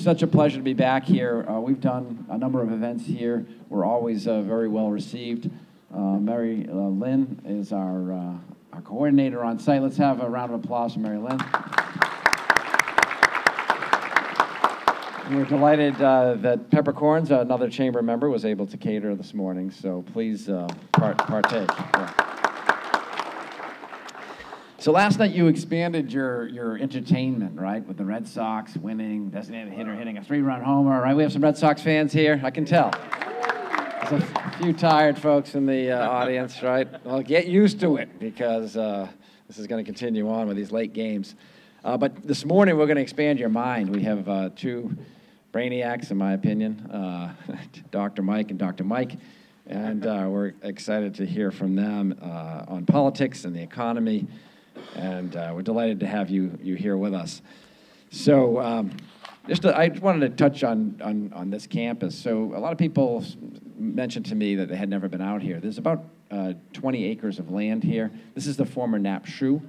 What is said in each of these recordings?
such a pleasure to be back here. Uh, we've done a number of events here. We're always uh, very well received. Uh, Mary uh, Lynn is our, uh, our coordinator on site. Let's have a round of applause for Mary Lynn. We're delighted uh, that Peppercorns, another chamber member, was able to cater this morning, so please part- partake. Yeah. So last night you expanded your, your entertainment, right, with the Red Sox winning, designated hitter hitting a three-run homer, right? We have some Red Sox fans here, I can tell. There's a few tired folks in the uh, audience, right? Well, get used to it because uh, this is going to continue on with these late games. Uh, but this morning we're going to expand your mind. We have uh, two brainiacs, in my opinion, uh, Dr. Mike and Dr. Mike, and uh, we're excited to hear from them on politics and the economy, and uh, we're delighted to have you, you here with us. So, um, just to, I just wanted to touch on, on, on this campus. So, a lot of people mentioned to me that they had never been out here. There's about uh, 20 acres of land here. This is the former Knapp Shoe.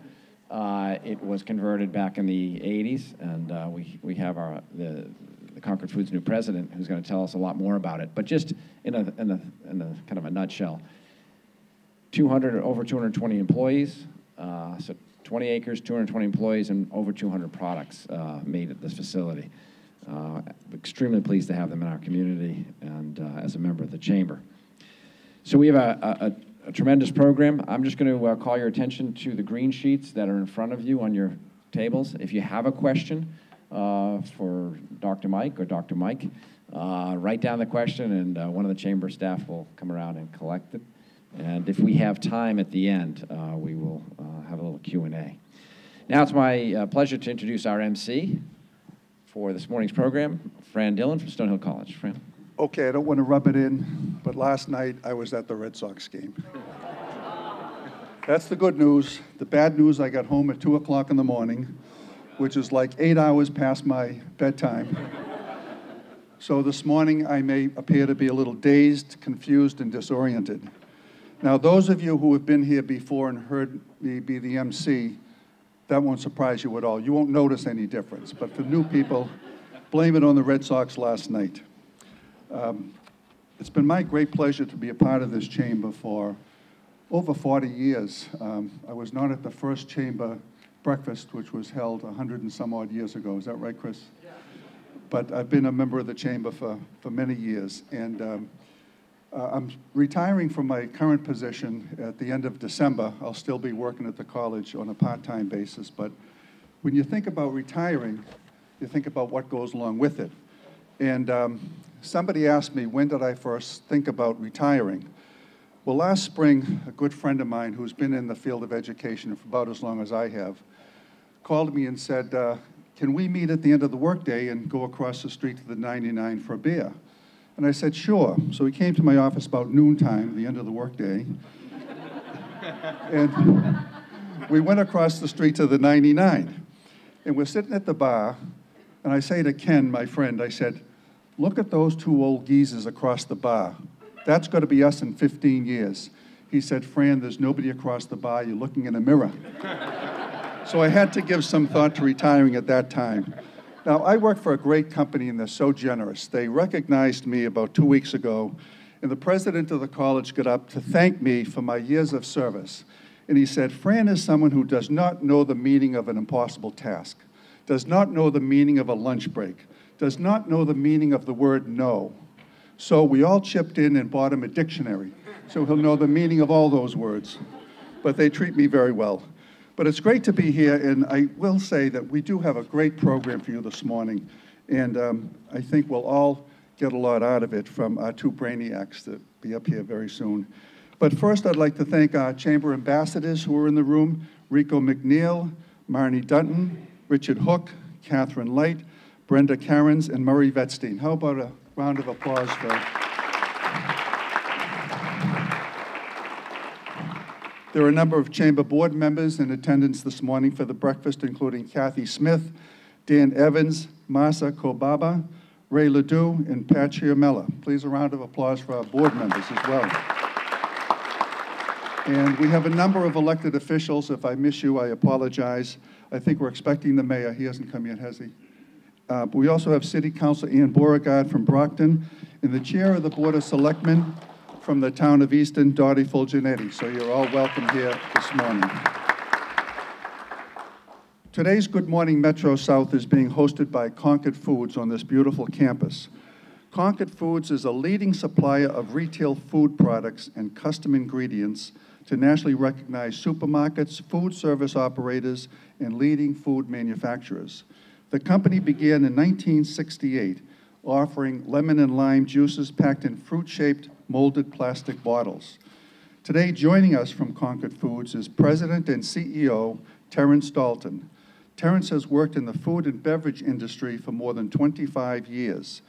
Uh, it was converted back in the 80s, and uh, we, we have our, the, the Concord Foods new president who's going to tell us a lot more about it. But just in a, in a, in a kind of a nutshell, 200, over 220 employees, uh, so 20 acres, 220 employees, and over 200 products uh, made at this facility. Uh, extremely pleased to have them in our community and uh, as a member of the chamber. So we have a, a, a tremendous program. I'm just going to uh, call your attention to the green sheets that are in front of you on your tables. If you have a question uh, for Dr. Mike or Dr. Mike, write down the question, and one of the chamber staff will come around and collect it. And if we have time at the end, we will a little Q&A. Now it's my uh, pleasure to introduce our MC for this morning's program, Fran Dillon from Stonehill College. Fran. Okay, I don't want to rub it in, but last night I was at the Red Sox game. That's the good news. The bad news, I got home at 2 o'clock in the morning, which is like eight hours past my bedtime. So this morning I may appear to be a little dazed, confused, and disoriented. Now, those of you who have been here before and heard me be the MC, that won't surprise you at all. You won't notice any difference. But for new people, blame it on the Red Sox last night. Um, It's been my great pleasure to be a part of this chamber for over 40 years. Um, I was not at the first chamber breakfast, which was held 100 and some odd years ago. Is that right, Chris? But I've been a member of the chamber for, for many years. And um, uh, I'm retiring from my current position at the end of December. I'll still be working at the college on a part-time basis. But when you think about retiring, you think about what goes along with it. And um, somebody asked me, when did I first think about retiring? Well, last spring, a good friend of mine who's been in the field of education for about as long as I have called me and said, uh, Can we meet at the end of the workday and go across the street to the 99 for a beer? And I said, Sure. So he came to my office about noontime, the end of the workday. and we went across the street to the 99. And we're sitting at the bar, and I say to Ken, my friend, I said, Look at those two old geezers across the bar. That's going to be us in 15 years. He said, Fran, there's nobody across the bar. You're looking in a mirror. so I had to give some thought to retiring at that time. Now, I work for a great company, and they're so generous. They recognized me about two weeks ago, and the president of the college got up to thank me for my years of service. And he said, Fran is someone who does not know the meaning of an impossible task, does not know the meaning of a lunch break, does not know the meaning of the word no. So we all chipped in and bought him a dictionary, so he'll know the meaning of all those words. But they treat me very well. But it's great to be here, and I will say that we do have a great program for you this morning, and um, I think we'll all get a lot out of it from our two brainiacs that be up here very soon. But first, I'd like to thank our chamber ambassadors who are in the room, Rico McNeil, Marnie Dutton, Richard Hook, Catherine Light, Brenda Cairns, and Murray Vetstein. How about a round of applause for... There are a number of chamber board members in attendance this morning for the breakfast, including Kathy Smith, Dan Evans, Masa Kobaba, Ray Ledoux, and Pat Chiamella. Please a round of applause for our board members as well. And we have a number of elected officials. If I miss you, I apologize. I think we're expecting the mayor. He hasn't come yet, has he? Uh, We also have City Council Ann Beauregard from Brockton, and the Chair of the Board of Selectmen from the town of Easton, Dottie Fulginiti. So you're all welcome here this morning. Today's Good Morning Metro South is being hosted by Concord Foods on this beautiful campus. Concord Foods is a leading supplier of retail food products and custom ingredients to nationally recognized supermarkets, food service operators, and leading food manufacturers. The company began in 1968, offering lemon and lime juices packed in fruit-shaped molded plastic bottles. Today, joining us from Concord Foods is President and CEO Terrence Dalton. Terrence has worked in the food and beverage industry for more than 25 years.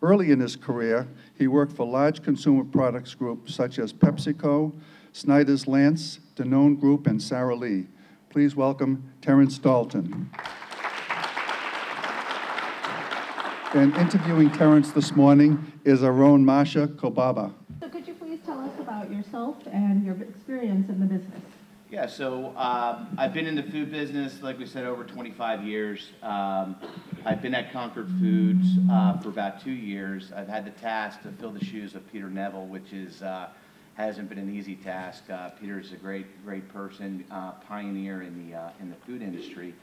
Early in his career, he worked for large consumer products groups such as PepsiCo, Snyder's Lance, Danone Group, and Sara Lee. Please welcome Terrence Dalton. And interviewing Terrence this morning is our own Masha Kobaba. So could you please tell us about yourself and your experience in the business? Yeah, so um, I've been in the food business, like we said, over 25 years. Um, I've been at Concord Foods uh, for about two years. I've had the task to fill the shoes of Peter Neville, which is uh, hasn't been an easy task. Uh, Peter is a great, great person, uh, pioneer in the uh, in the food industry.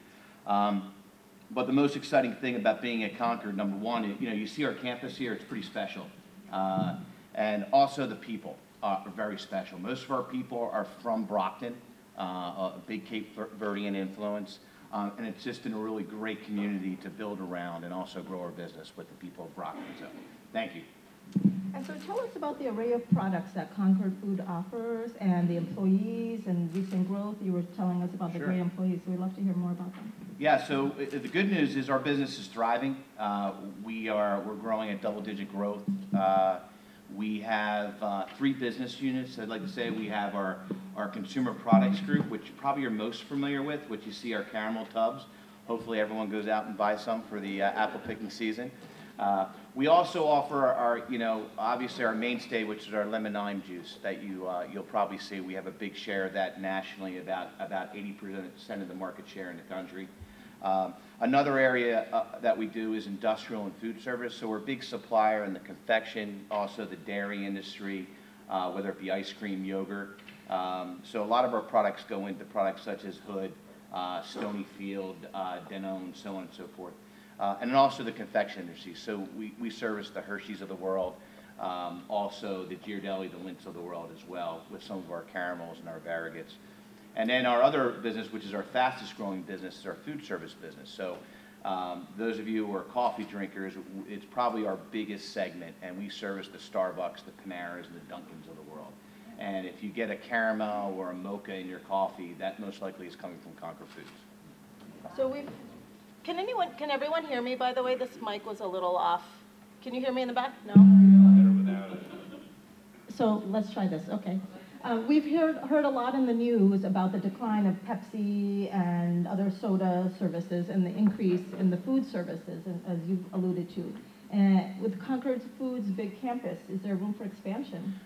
Um, but the most exciting thing about being at Concord, number one, you know, you see our campus here; it's pretty special, uh, and also the people are very special. Most of our people are from Brockton uh, a big Cape Verdean influence. Um, and it's just in a really great community to build around and also grow our business with the people of Brockton. So, thank you. And so tell us about the array of products that Concord Food offers and the employees and recent growth. You were telling us about the Sure. great employees, so we'd love to hear more about them. Yeah, so uh, the good news is our business is thriving. Uh, we are we're growing at double-digit growth. Uh, we have uh, three business units. I'd like to say we have our, our consumer products group, which you probably you're most familiar with, which you see our caramel tubs. Hopefully everyone goes out and buys some for the uh, apple picking season. We also offer our, you know, obviously our mainstay, which is our lemon lime juice that you, uh, you'll probably see. We have a big share of that nationally, about, about 80% of the market share in the country. Um, Another area uh, that we do is industrial and food service. So we're a big supplier in the confection, also the dairy industry, uh, whether it be ice cream, yogurt. Um, so a lot of our products go into products such as Hood, uh, Stonyfield, uh, Danone, so on and so forth. Uh, and also the confection industry. So we, we service the Hershey's of the world, um, also the Ghirardelli, the Lindt of the world as well, with some of our caramels and our variegates. And then our other business, which is our fastest growing business, is our food service business. So um, those of you who are coffee drinkers, it's probably our biggest segment, and we service the Starbucks, the Paneras, and the Dunkins of the world. And if you get a caramel or a mocha in your coffee, that most likely is coming from Concord Foods. So we've, can anyone, can everyone hear me, by the way? This mic was a little off. Can you hear me in the back? No? So let's try this, okay. Uh, we've heard, heard a lot in the news about the decline of Pepsi and other soda services and the increase in the food services, as you've alluded to. And with Concord Foods' big campus, is there room for expansion?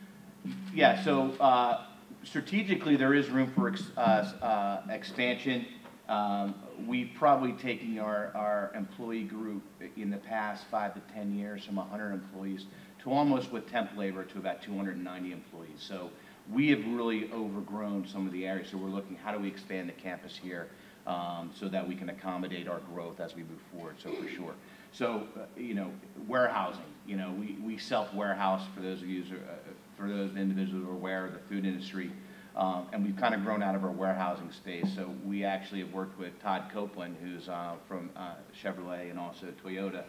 Yeah, so uh, strategically, there is room for ex- uh, uh, expansion. Um, We've probably taken our, our employee group in the past five to 10 years from 100 employees to almost with temp labor to about 290 employees. So we have really overgrown some of the areas. So we're looking, how do we expand the campus here um, so that we can accommodate our growth as we move forward, so for sure. So, uh, you know, warehousing, you know, we, we self-warehouse for those of you, uh, for those individuals who are aware of the food industry. Um, and we've kind of grown out of our warehousing space. So we actually have worked with Todd Copeland, who's uh, from uh, Chevrolet and also Toyota.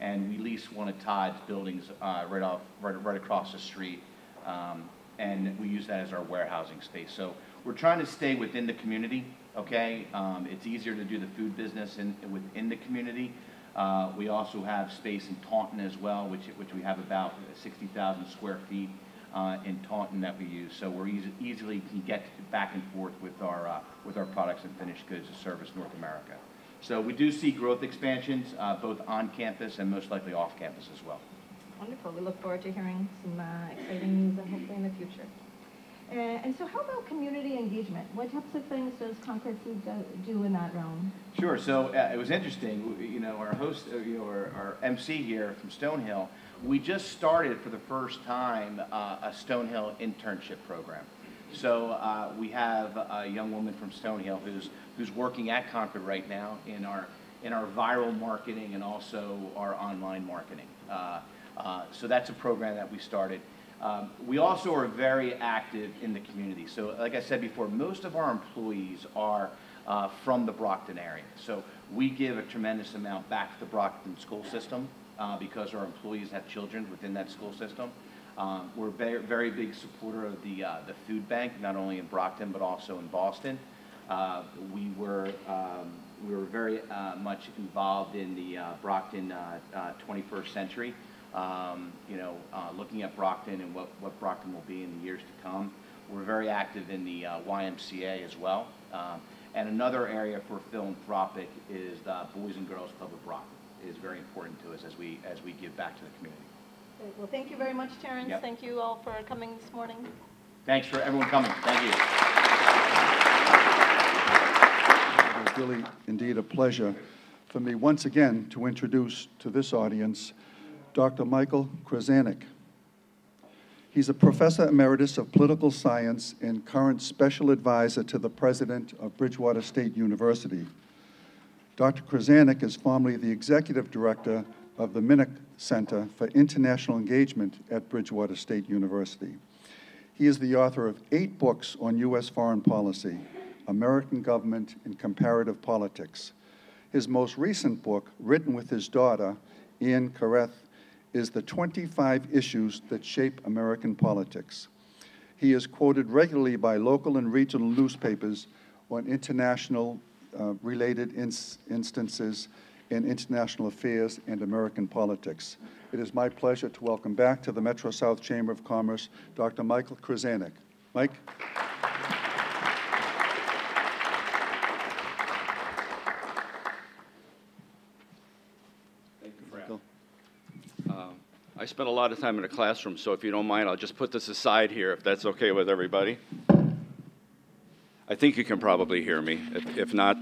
And we lease one of Todd's buildings uh, right off, right, right across the street. Um, and we use that as our warehousing space. So we're trying to stay within the community, okay? Um, it's easier to do the food business in, within the community. Uh, we also have space in Taunton as well, which, which we have about 60,000 square feet uh, in Taunton that we use. So we're easy, easily can get back and forth with our, uh, with our products and finished goods to service North America. So we do see growth expansions, uh, both on campus and most likely off campus as well. Wonderful. We look forward to hearing some uh, exciting news and hopefully in the future. And, and so how about community engagement? What types of things does Concord Food do, do in that realm? Sure. So uh, it was interesting. You know, our host, uh, you know, our, our, MC here from Stonehill, we just started for the first time uh, a Stonehill internship program. So uh, we have a young woman from Stonehill who's who's working at Concord right now in our in our viral marketing and also our online marketing. Uh, uh, so that's a program that we started. Um, we also are very active in the community. So like I said before, most of our employees are uh, from the Brockton area. So we give a tremendous amount back to the Brockton school system uh, because our employees have children within that school system. Um, we're a very, very big supporter of the, uh, the food bank, not only in Brockton, but also in Boston. Uh, we were, um, we were very uh, much involved in the uh, Brockton 21st century um, you know, uh, looking at Brockton and what, what Brockton will be in the years to come. We're very active in the uh, YMCA as well. Um, and another area for philanthropic is the Boys and Girls Club of Brockton. It is very important to us as we, as we give back to the community. Great. Well, thank you very much, Terrence. Yep. Thank you all for coming this morning. Thanks for everyone coming. Thank you. It is really indeed a pleasure for me once again to introduce to this audience Dr. Michael Kryzanek. He's a professor emeritus of political science and current special advisor to the president of Bridgewater State University. Dr. Kryzanek is formerly the executive director of the Minnock Center for International Engagement at Bridgewater State University. He is the author of eight books on U.S. foreign policy, American Government and Comparative Politics. His most recent book, written with his daughter, Ian Careth is the 25 issues that shape American politics. He is quoted regularly by local and regional newspapers on international uh, related ins instances in international affairs and American politics. It is my pleasure to welcome back to the Metro South Chamber of Commerce Dr. Michael Kryzanek. Mike? Thank you, Frank. I spent a lot of time in the classroom, so if you don't mind, I'll just put this aside here, if that's okay with everybody. I think you can probably hear me. If, if not,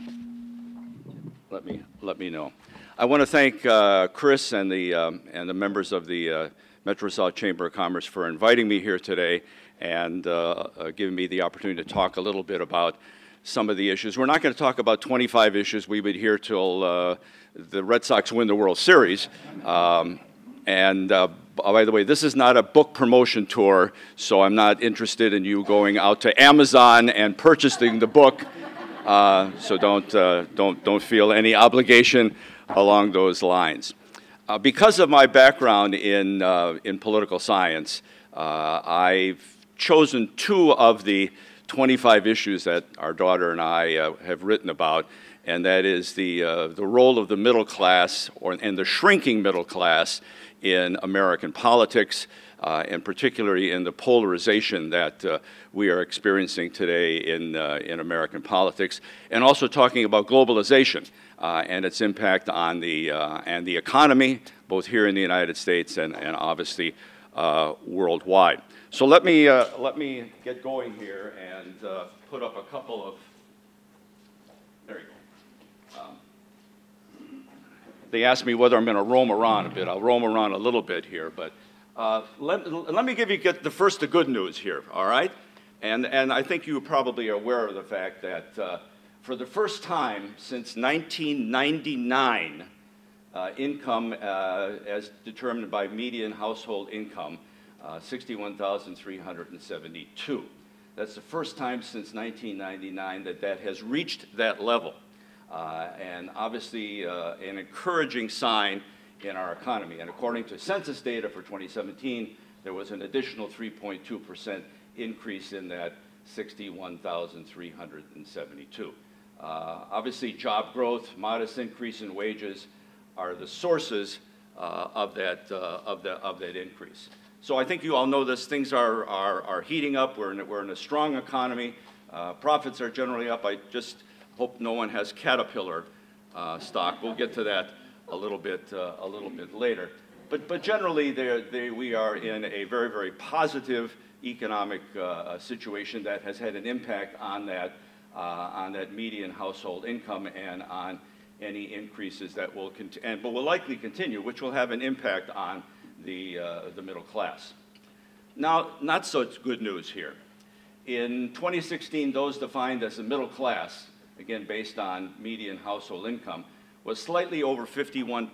let me, let me know. I want to thank uh, Chris and the, um, and the members of the uh, Metro South Chamber of Commerce for inviting me here today and uh, uh giving me the opportunity to talk a little bit about some of the issues. We're not going to talk about 25 issues. We would hear till uh, the Red Sox win the World Series. Um, and uh, by the way, this is not a book promotion tour, so I'm not interested in you going out to Amazon and purchasing the book. Uh, so don't, uh, don't, don't feel any obligation along those lines. Uh, because of my background in, uh, in political science, uh, I've chosen two of the 25 issues that our daughter and I have written about, and that is the, the role of the middle class or, and the shrinking middle class in American politics, uh, and particularly in the polarization that uh, we are experiencing today in, uh, in American politics, and also talking about globalization uh, and its impact on the, uh, and the economy, both here in the United States and, and obviously uh, worldwide. So let me, let me get going here and put up a couple of, there you go. Um, they asked me whether I'm going to roam around a bit. I'll roam around a little bit here, but uh, let, let me give you get the first the good news here, all right? And, and I think you probably are aware of the fact that uh, for the first time since 1999, uh, income uh, as determined by median household income, uh, 61,372. That's the first time since 1999 that that has reached that level. Uh, and obviously uh, an encouraging sign in our economy. And according to census data for 2017, there was an additional 3.2% increase in that 61,372. Uh, obviously, job growth, modest increase in wages are the sources uh, of, that, uh, of, the, of that increase. So I think you all know this. Things are, are, are heating up. We're in, we're in a strong economy. Uh, profits are generally up. I just Hope no one has Caterpillar uh, stock. We'll get to that a little bit, uh, a little bit later. But, but generally, they, we are in a very, very positive economic uh, situation that has had an impact on that, uh, on that median household income and on any increases that will, cont- and, but will likely continue, which will have an impact on the, uh, the middle class. Now, not such good news here. In 2016, those defined as the middle class, again based on median household income, was slightly over 51%.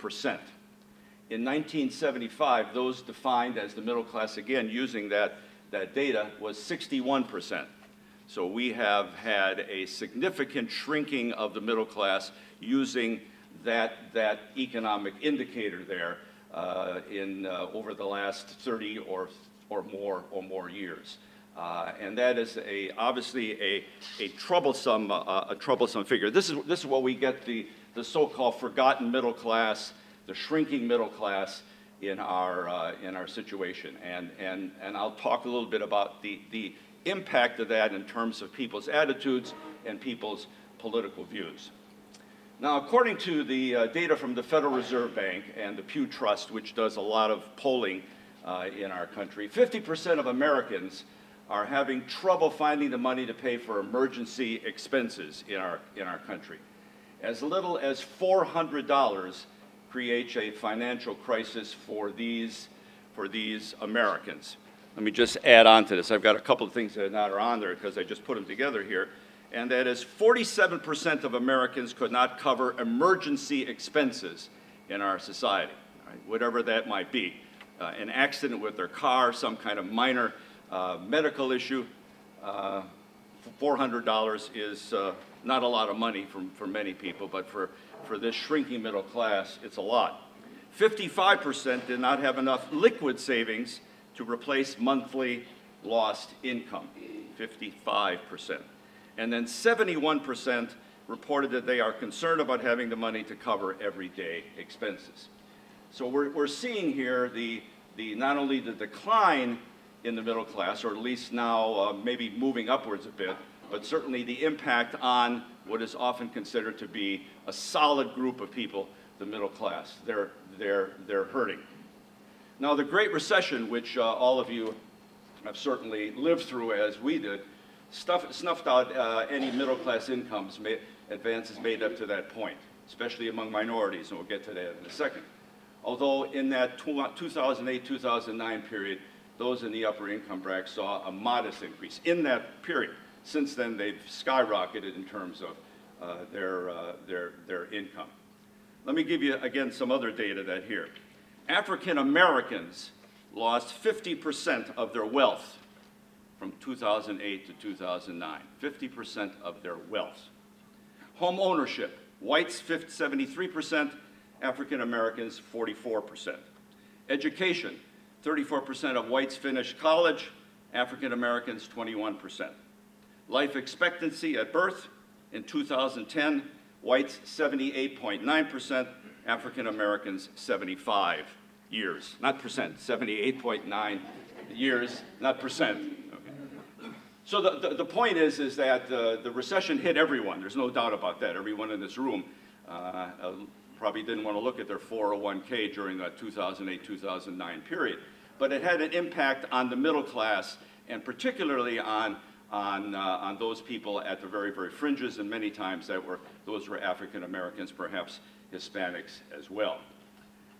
In 1975, those defined as the middle class, again using that, that data, was 61%. So we have had a significant shrinking of the middle class using that, that economic indicator there uh, in, uh, over the last 30 or, or, more, or more years. Uh, and that is a, obviously a, a, troublesome, uh, a troublesome figure. This is, this is what we get the, the so-called forgotten middle class, the shrinking middle class in our, uh, in our situation. And, and, and I'll talk a little bit about the, the impact of that in terms of people's attitudes and people's political views. Now, according to the uh, data from the Federal Reserve Bank and the Pew Trust, which does a lot of polling uh, in our country, 50% of Americans are having trouble finding the money to pay for emergency expenses in our, in our country. As little as $400 creates a financial crisis for these, for these Americans. Let me just add on to this. I've got a couple of things that are not on there because I just put them together here and that is 47% of Americans could not cover emergency expenses in our society, right? whatever that might be. Uh, an accident with their car, some kind of minor uh, medical issue, uh, $400 is uh, not a lot of money for, for many people, but for, for this shrinking middle class, it's a lot. 55% did not have enough liquid savings to replace monthly lost income, 55%. And then 71% reported that they are concerned about having the money to cover everyday expenses. So we're, we're seeing here the, the, not only the decline in the middle class, or at least now uh, maybe moving upwards a bit, but certainly the impact on what is often considered to be a solid group of people, the middle class. They're, they're, they're hurting. Now, the Great Recession, which uh, all of you have certainly lived through as we did, stuff, snuffed out uh, any middle class incomes advances made up to that point, especially among minorities, and we'll get to that in a second. Although in that 2008-2009 period, those in the upper income bracket saw a modest increase in that period. Since then, they've skyrocketed in terms of uh, their, uh, their, their income. Let me give you, again, some other data that here. African Americans lost 50% of their wealth from 2008 to 2009, 50% of their wealth. Home ownership, whites 73%, African Americans 44%. Education, 34% of whites finished college, African Americans 21%. Life expectancy at birth in 2010, whites 78.9%, African Americans 75 years, not percent, 78.9 years, not percent. So the, the, the, point is, is that the, the recession hit everyone. There's no doubt about that. Everyone in this room uh, uh, probably didn't want to look at their 401k during that 2008-2009 period. But it had an impact on the middle class and particularly on, on, uh, on those people at the very, very fringes and many times that were, those were African Americans, perhaps Hispanics as well.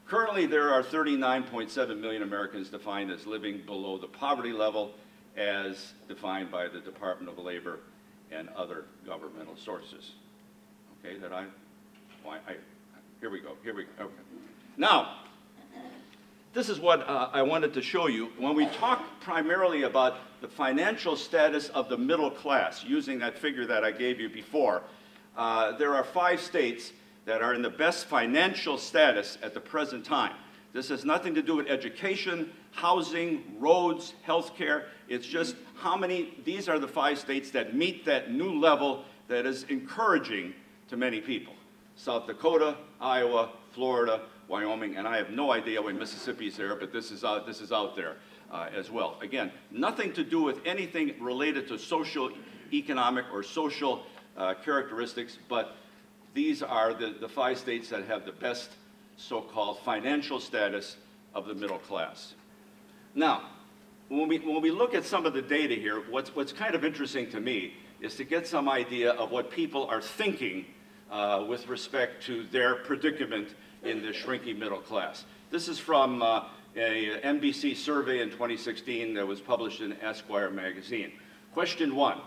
Currently, there are 39.7 million Americans defined as living below the poverty level as defined by the Department of Labor and other governmental sources. Okay, that I, why, I, here we go, here we go, okay. Now, this is what uh, I wanted to show you. When we talk primarily about the financial status of the middle class, using that figure that I gave you before, uh, there are five states that are in the best financial status at the present time. This has nothing to do with education, housing, roads, healthcare. It's just how many, these are the five states that meet that new level that is encouraging to many people. South Dakota, Iowa, Florida, Wyoming, and I have no idea when Mississippi's there, but this is out, this is out there uh, as well. Again, nothing to do with anything related to social, economic, or social uh, characteristics, but these are the, the five states that have the best so-called financial status of the middle class. Now, when we, when we look at some of the data here, what's, what's kind of interesting to me is to get some idea of what people are thinking uh, with respect to their predicament in the shrinking middle class. This is from uh, a NBC survey in 2016 that was published in Esquire magazine. Question one,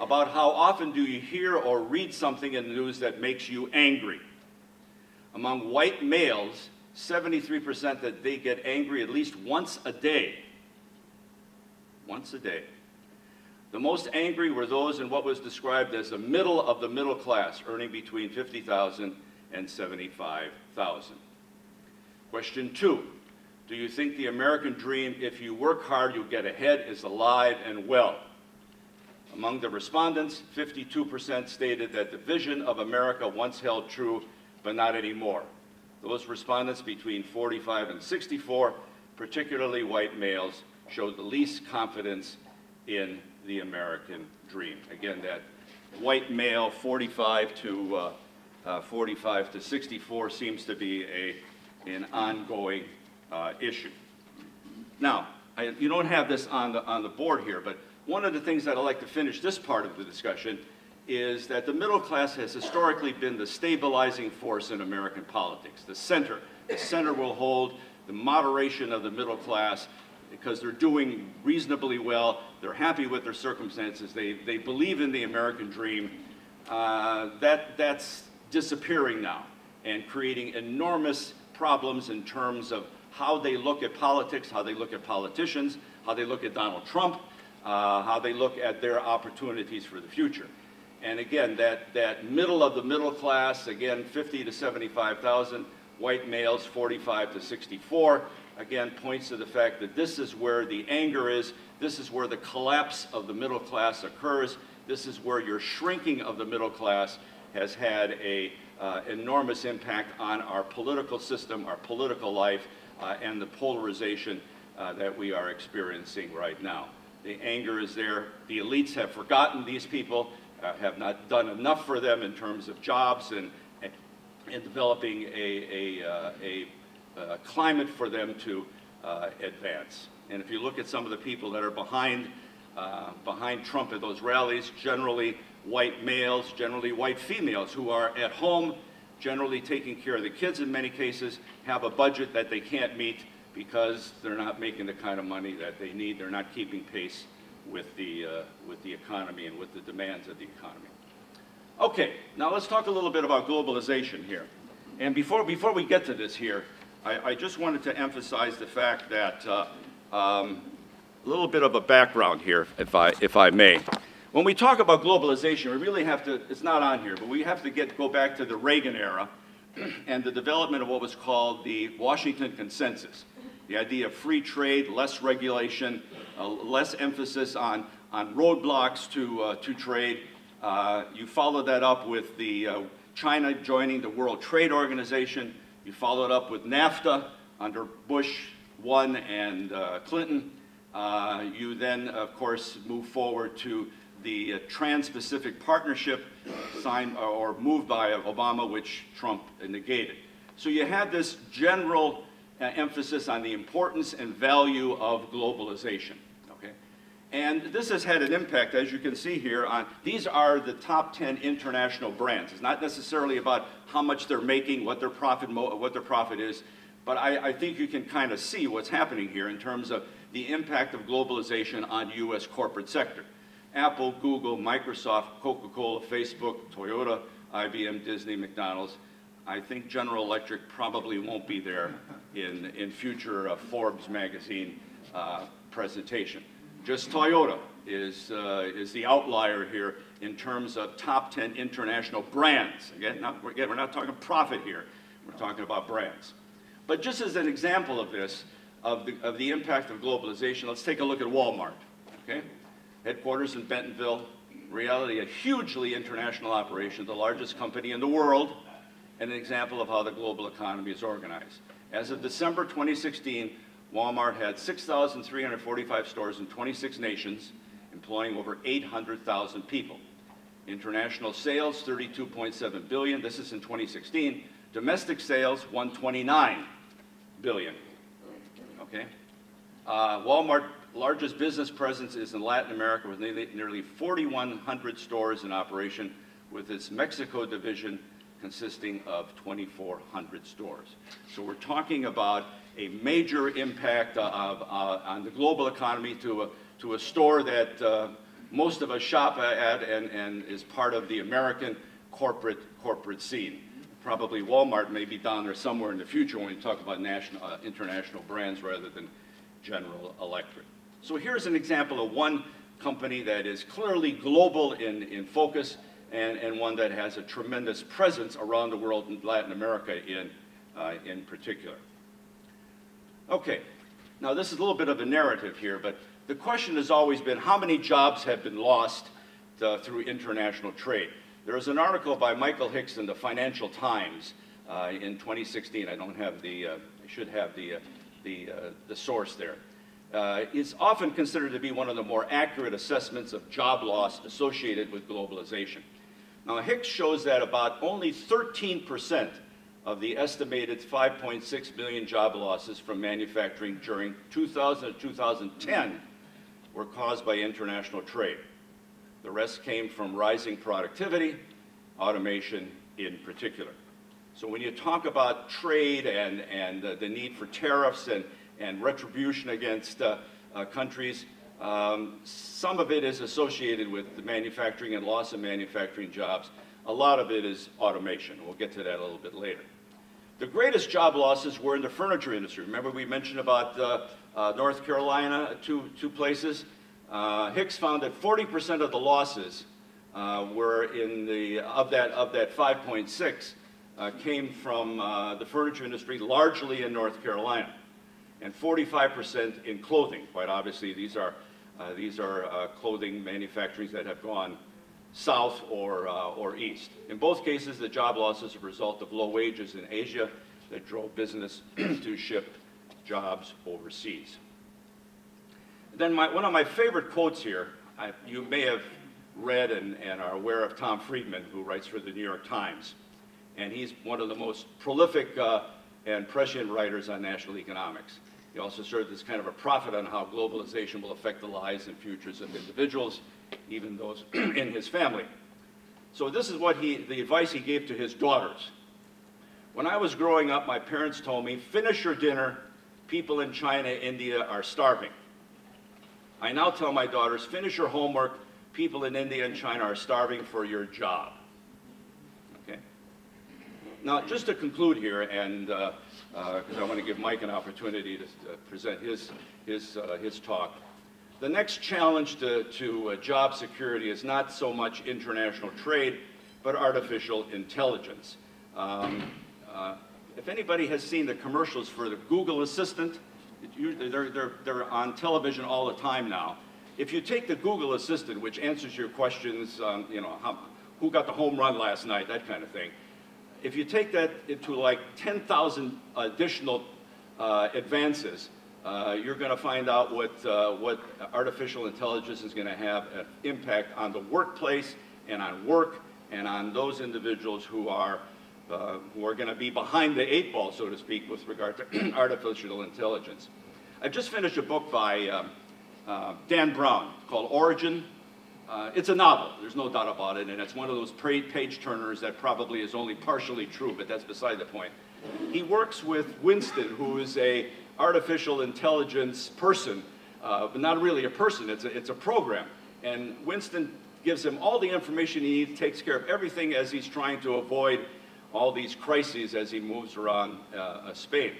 about how often do you hear or read something in the news that makes you angry? Among white males, 73% that they get angry at least once a day. Once a day. The most angry were those in what was described as the middle of the middle class, earning between 50,000 and 75,000. Question two, do you think the American dream, if you work hard, you'll get ahead, is alive and well? Among the respondents, 52% stated that the vision of America once held true, but not anymore. Those respondents between 45 and 64, particularly white males, showed the least confidence in the American dream. Again, that white male 45 to uh, uh, 45 to 64 seems to be a, an ongoing uh, issue. Now, I, you don't have this on the, on the board here, but one of the things that I'd like to finish this part of the discussion is that the middle class has historically been the stabilizing force in American politics, the center. The center will hold the moderation of the middle class because they're doing reasonably well, they're happy with their circumstances, they, they believe in the American dream. Uh, that, that's disappearing now and creating enormous problems in terms of how they look at politics, how they look at politicians, how they look at Donald Trump, uh, how they look at their opportunities for the future. And again, that, that middle of the middle class, again, 50 to 75,000, white males 45 to 64, again, points to the fact that this is where the anger is, this is where the collapse of the middle class occurs, this is where your shrinking of the middle class has had a uh, enormous impact on our political system, our political life, uh, and the polarization uh, that we are experiencing right now. The anger is there. The elites have forgotten these people, uh, have not done enough for them in terms of jobs and, and, developing a, a, uh, a, a, climate for them to uh, advance. And if you look at some of the people that are behind, uh, behind Trump at those rallies, generally white males, generally white females who are at home, generally taking care of the kids in many cases, have a budget that they can't meet because they're not making the kind of money that they need. They're not keeping pace with the, uh, with the economy and with the demands of the economy. Okay, now let's talk a little bit about globalization here. And before, before we get to this here, I, I just wanted to emphasize the fact that uh, um, a little bit of a background here, if I, if I may. When we talk about globalization, we really have to, it's not on here, but we have to get, go back to the Reagan era and the development of what was called the Washington Consensus the idea of free trade, less regulation, uh, less emphasis on, on roadblocks to, uh, to trade. Uh, you follow that up with the uh, China joining the World Trade Organization. You follow it up with NAFTA under Bush 1 and uh, Clinton. Uh, you then, of course, move forward to the Trans-Pacific Partnership signed or moved by Obama, which Trump negated. So you had this general uh, emphasis on the importance and value of globalization. And this has had an impact, as you can see here, on these are the top 10 international brands. It's not necessarily about how much they're making, what their profit, what their profit is, but I, I think you can kind of see what's happening here in terms of the impact of globalization on U.S. corporate sector. Apple, Google, Microsoft, Coca-Cola, Facebook, Toyota, IBM, Disney, McDonald's, I think General Electric probably won't be there in, in future uh, Forbes magazine uh, presentation. Just Toyota is, uh, is the outlier here in terms of top 10 international brands. Again, not, again, we're not talking profit here. We're talking about brands. But just as an example of this, of the, of the impact of globalization, let's take a look at Walmart. Okay? Headquarters in Bentonville, reality a hugely international operation, the largest company in the world, and an example of how the global economy is organized. As of December 2016, Walmart had 6,345 stores in 26 nations, employing over 800,000 people. International sales, 32.7 billion. This is in 2016. Domestic sales, 129 billion. Okay? Uh, largest business presence is in Latin America with nearly 4,100 stores in operation with its Mexico division consisting of 2,400 stores. So we're talking about a major impact of, uh, on the global economy to a, to a store that uh, most of us shop at and, and is part of the American corporate, corporate scene. Probably Walmart may be down there somewhere in the future when we talk about national, uh, international brands rather than General Electric. So here's an example of one company that is clearly global in, in focus and, and one that has a tremendous presence around the world in Latin America in, uh, in particular. Okay, now this is a little bit of a narrative here, but the question has always been how many jobs have been lost uh, through international trade? There is an article by Michael Hicks in the Financial Times uh, in 2016. I don't have the, uh, I should have the, uh, the, uh, the source there. Uh, it's often considered to be one of the more accurate assessments of job loss associated with globalization. Now, Hicks shows that about only 13% of the estimated 5.6 million job losses from manufacturing during 2000 to 2010 were caused by international trade. The rest came from rising productivity, automation in particular. So when you talk about trade and, and uh, the need for tariffs and, and retribution against uh, uh, countries, um, some of it is associated with the manufacturing and loss of manufacturing jobs. A lot of it is automation. We'll get to that a little bit later. The greatest job losses were in the furniture industry. Remember we mentioned about uh, uh, North Carolina, two, two places? Uh, Hicks found that 40% of the losses uh, were in the, of that, of that 5.6 uh, came from uh, the furniture industry, largely in North Carolina, and 45% in clothing. Quite obviously, these are, uh, these are uh, clothing manufacturers that have gone south or, or east. In both cases, the job losses are a result of low wages in Asia that drove business to ship jobs overseas. Then my, one of my favorite quotes here, I, you may have read and, and are aware of Tom Friedman, who writes for the New York Times. And he's one of the most prolific uh, and prescient writers on national economics. He also served as kind of a prophet on how globalization will affect the lives and futures of individuals, even those in his family. So this is what he, the advice he gave to his daughters. When I was growing up, my parents told me, finish your dinner, people in China, India are starving. I now tell my daughters, finish your homework. People in India and China are starving for your job. Okay? Now, just to conclude here, and uh, uh, I want to give Mike an opportunity to present his, his, uh, his talk, the next challenge to, to uh, job security is not so much international trade, but artificial intelligence. Um, if anybody has seen the commercials for the Google Assistant, they're, they're, they're on television all the time now. If you take the Google Assistant, which answers your questions, um, you know, how, who got the home run last night, that kind of thing, if you take that into like 10,000 additional uh, advances, uh, you're going to find out what, uh, what artificial intelligence is going to have an impact on the workplace and on work and on those individuals who are uh, who are going to be behind the eight ball, so to speak, with regard to artificial intelligence. I've just finished a book by uh, uh, Dan Brown called Origin. Uh, it's a novel, there's no doubt about it, and it's one of those page turners that probably is only partially true, but that's beside the point. He works with Winston, who is a artificial intelligence person, uh, but not really a person, it's a, it's a program. And Winston gives him all the information he needs, takes care of everything as he's trying to avoid all these crises as he moves around uh, uh, Spain.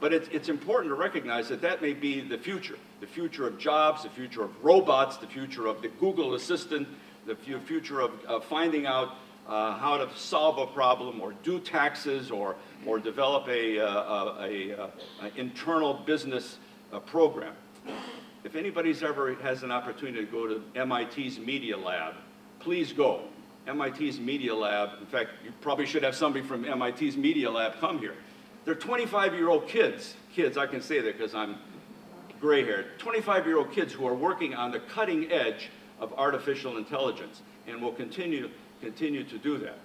But it's, it's important to recognize that that may be the future, the future of jobs, the future of robots, the future of the Google Assistant, the future of, of finding out uh, how to solve a problem or do taxes or, or develop a, uh, a, a, a internal business uh, program. If anybody's ever has an opportunity to go to MIT's Media Lab, please go. MIT's Media Lab. In fact, you probably should have somebody from MIT's Media Lab come here. They're 25-year-old kids. Kids, I can say that because I'm gray-haired. 25-year-old kids who are working on the cutting edge of artificial intelligence and will continue, continue to do that.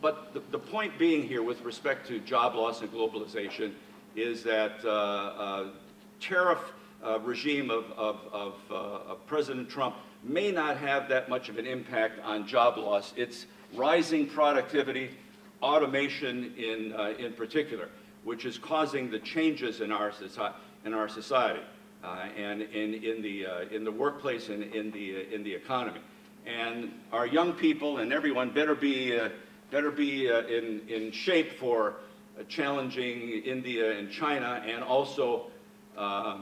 But the, the point being here with respect to job loss and globalization is that uh, uh, tariff uh, regime of, of, of, uh, of President Trump may not have that much of an impact on job loss. It's rising productivity, automation in, uh, in particular, which is causing the changes in our, in our society and in, in, the, uh, in the workplace and in the, uh, in the economy. And our young people and everyone better be, uh, better be uh, in, in shape for uh, challenging India and China and also uh,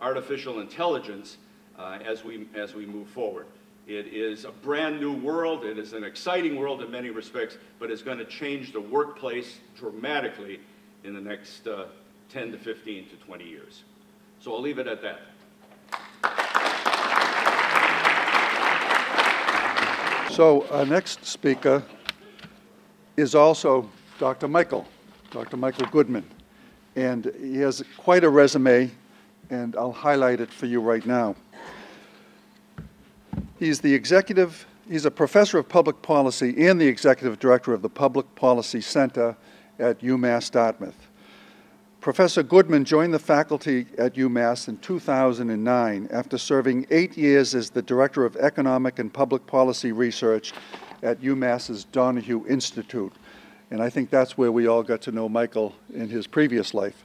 artificial intelligence uh, as, we, as we move forward. It is a brand new world. It is an exciting world in many respects, but it's going to change the workplace dramatically in the next uh, 10 to 15 to 20 years. So I'll leave it at that. So our next speaker is also Dr. Michael, Dr. Michael Goodman. And he has quite a resume, and I'll highlight it for you right now. He's the executive, he's a professor of public policy and the executive director of the Public Policy Center at UMass Dartmouth. Professor Goodman joined the faculty at UMass in 2009 after serving eight years as the Director of Economic and Public Policy Research at UMass's Donahue Institute. And I think that's where we all got to know Michael in his previous life.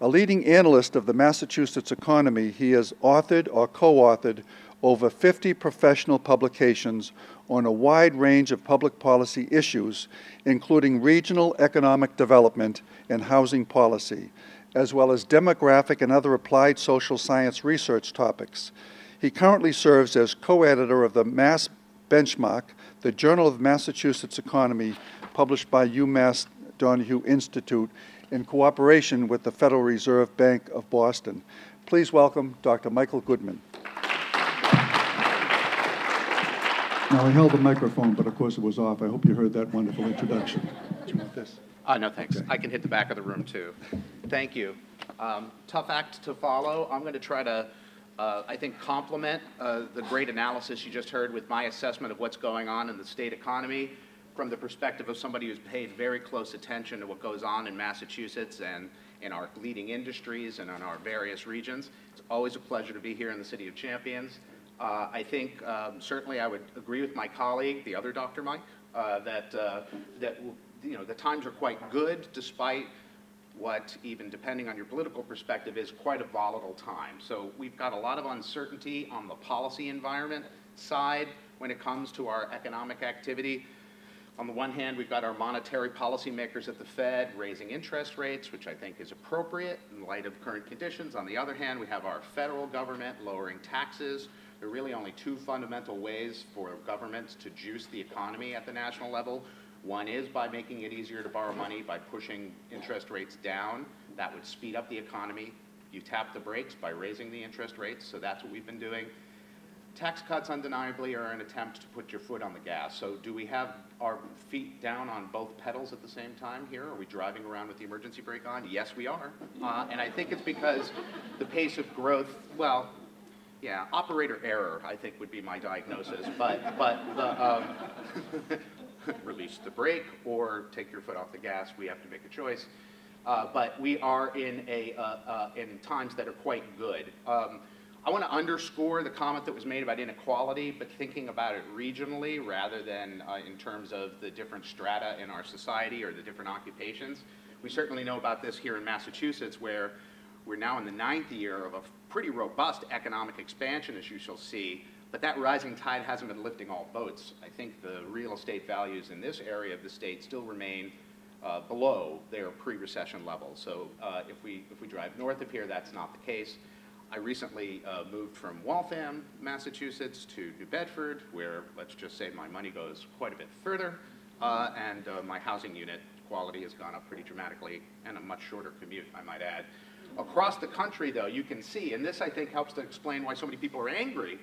A leading analyst of the Massachusetts economy, he has authored or co authored over 50 professional publications on a wide range of public policy issues, including regional economic development and housing policy, as well as demographic and other applied social science research topics. He currently serves as co editor of the Mass Benchmark, the Journal of Massachusetts Economy, published by UMass Donahue Institute in cooperation with the Federal Reserve Bank of Boston. Please welcome Dr. Michael Goodman. Now, I held the microphone, but of course it was off. I hope you heard that wonderful introduction. Do you want this? Uh, no, thanks. Okay. I can hit the back of the room, too. Thank you. Um, tough act to follow. I'm going to try to, uh, I think, complement uh, the great analysis you just heard with my assessment of what's going on in the state economy from the perspective of somebody who's paid very close attention to what goes on in Massachusetts and in our leading industries and in our various regions. It's always a pleasure to be here in the City of Champions. Uh, I think um, certainly I would agree with my colleague, the other Dr. Mike, uh, that, uh, that you know, the times are quite good despite what, even depending on your political perspective, is quite a volatile time. So we've got a lot of uncertainty on the policy environment side when it comes to our economic activity. On the one hand, we've got our monetary policymakers at the Fed raising interest rates, which I think is appropriate in light of current conditions. On the other hand, we have our federal government lowering taxes. There are really only two fundamental ways for governments to juice the economy at the national level. One is by making it easier to borrow money by pushing interest rates down. That would speed up the economy. You tap the brakes by raising the interest rates, so that's what we've been doing. Tax cuts undeniably are an attempt to put your foot on the gas. So do we have our feet down on both pedals at the same time here? Are we driving around with the emergency brake on? Yes, we are. Uh, and I think it's because the pace of growth, well, yeah, operator error, I think would be my diagnosis. But, but the, um, release the brake or take your foot off the gas. We have to make a choice. Uh, but we are in, a, uh, uh, in times that are quite good. Um, I want to underscore the comment that was made about inequality, but thinking about it regionally rather than uh, in terms of the different strata in our society or the different occupations. We certainly know about this here in Massachusetts, where we're now in the ninth year of a pretty robust economic expansion, as you shall see, but that rising tide hasn't been lifting all boats. I think the real estate values in this area of the state still remain uh, below their pre-recession levels. So uh, if, we, if we drive north of here, that's not the case. I recently uh, moved from Waltham, Massachusetts to New Bedford, where let's just say my money goes quite a bit further, uh, and uh, my housing unit quality has gone up pretty dramatically, and a much shorter commute, I might add. Across the country, though, you can see, and this I think helps to explain why so many people are angry,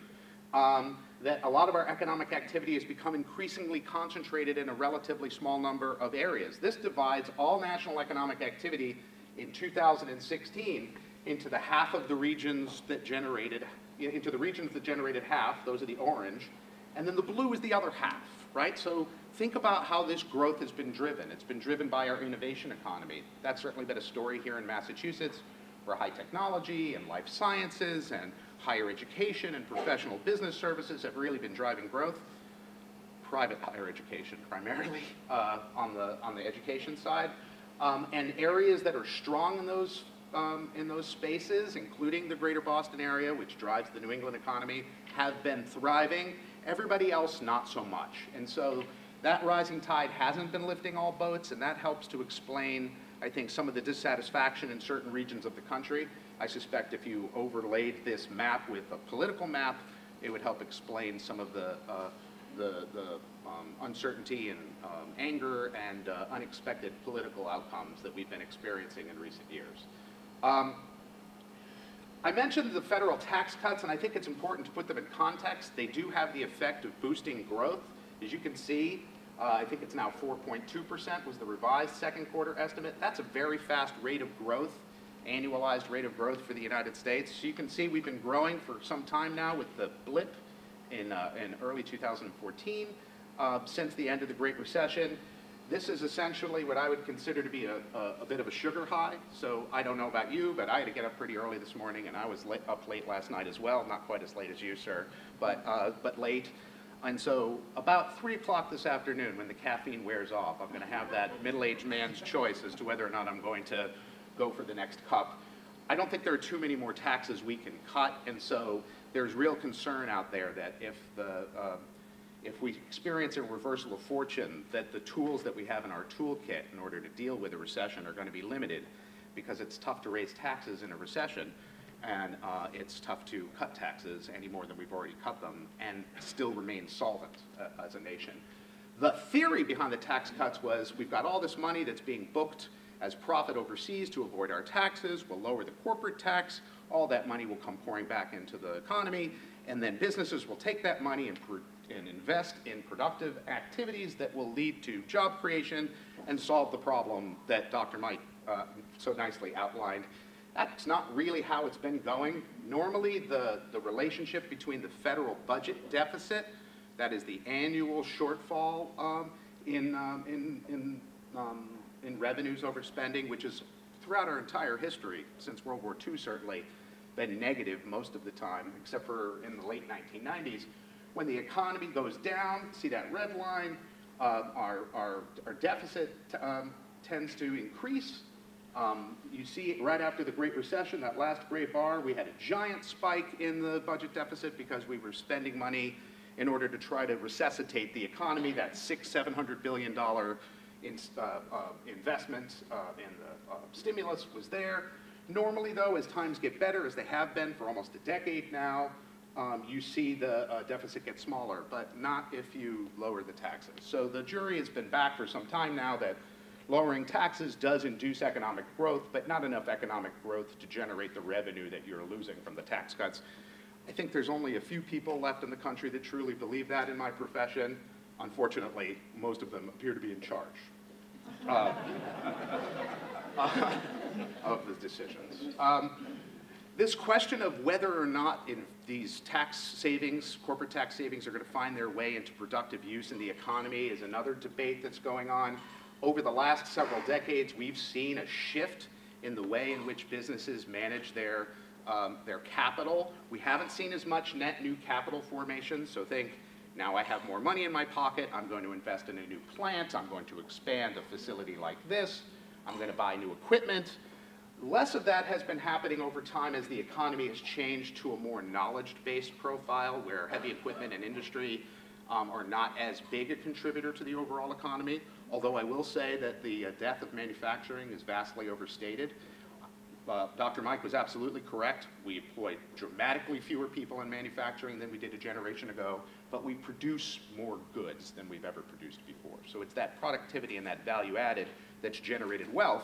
um, that a lot of our economic activity has become increasingly concentrated in a relatively small number of areas. This divides all national economic activity in 2016 into the half of the regions that generated, into the regions that generated half, those are the orange, and then the blue is the other half, right? So think about how this growth has been driven. It's been driven by our innovation economy. That's certainly been a story here in Massachusetts. For high technology and life sciences and higher education and professional business services have really been driving growth. Private higher education primarily uh, on, the, on the education side. Um, and areas that are strong in those, um, in those spaces, including the greater Boston area, which drives the New England economy, have been thriving. Everybody else, not so much. And so that rising tide hasn't been lifting all boats, and that helps to explain, I think, some of the dissatisfaction in certain regions of the country. I suspect if you overlaid this map with a political map, it would help explain some of the, uh, the, the um, uncertainty and um, anger and uh, unexpected political outcomes that we've been experiencing in recent years. Um, I mentioned the federal tax cuts, and I think it's important to put them in context. They do have the effect of boosting growth. As you can see, uh, I think it's now 4.2% was the revised second quarter estimate. That's a very fast rate of growth, annualized rate of growth for the United States. So you can see we've been growing for some time now with the blip in, uh, in early 2014 uh, since the end of the Great Recession. This is essentially what I would consider to be a, a, a, bit of a sugar high. So I don't know about you, but I had to get up pretty early this morning, and I was late, up late last night as well. Not quite as late as you, sir, but, uh, but late. And so about 3 o'clock this afternoon, when the caffeine wears off, I'm going to have that middle-aged man's choice as to whether or not I'm going to go for the next cup. I don't think there are too many more taxes we can cut, and so there's real concern out there that if the uh, if we experience a reversal of fortune, that the tools that we have in our toolkit in order to deal with a recession are going to be limited because it's tough to raise taxes in a recession and uh, it's tough to cut taxes any more than we've already cut them and still remain solvent uh, as a nation. The theory behind the tax cuts was we've got all this money that's being booked as profit overseas to avoid our taxes, we'll lower the corporate tax, all that money will come pouring back into the economy, and then businesses will take that money and and invest in productive activities that will lead to job creation and solve the problem that Dr. Mike uh, so nicely outlined. That's not really how it's been going. Normally, the, the relationship between the federal budget deficit, that is the annual shortfall um, in, um, in, in, um, in revenues over spending, which is throughout our entire history, since World War II certainly, been negative most of the time, except for in the late 1990s, when the economy goes down, see that red line, uh, our, our, our deficit um, tends to increase. Um, you see right after the Great Recession, that last gray bar, we had a giant spike in the budget deficit because we were spending money in order to try to resuscitate the economy. That six, seven hundred billion dollar in, uh, uh, investment uh, in the uh, stimulus was there. Normally, though, as times get better, as they have been for almost a decade now, um, you see the uh, deficit get smaller, but not if you lower the taxes. So the jury has been back for some time now that lowering taxes does induce economic growth, but not enough economic growth to generate the revenue that you're losing from the tax cuts. I think there's only a few people left in the country that truly believe that in my profession. Unfortunately, most of them appear to be in charge uh, uh, of the decisions. Um, this question of whether or not these tax savings, corporate tax savings, are going to find their way into productive use in the economy is another debate that's going on. Over the last several decades, we've seen a shift in the way in which businesses manage their, um, their capital. We haven't seen as much net new capital formation, so think, now I have more money in my pocket, I'm going to invest in a new plant, I'm going to expand a facility like this, I'm going to buy new equipment. Less of that has been happening over time as the economy has changed to a more knowledge-based profile where heavy equipment and industry um, are not as big a contributor to the overall economy, although I will say that the uh, death of manufacturing is vastly overstated. Uh, Dr. Mike was absolutely correct. We employ dramatically fewer people in manufacturing than we did a generation ago, but we produce more goods than we've ever produced before. So it's that productivity and that value added that's generated wealth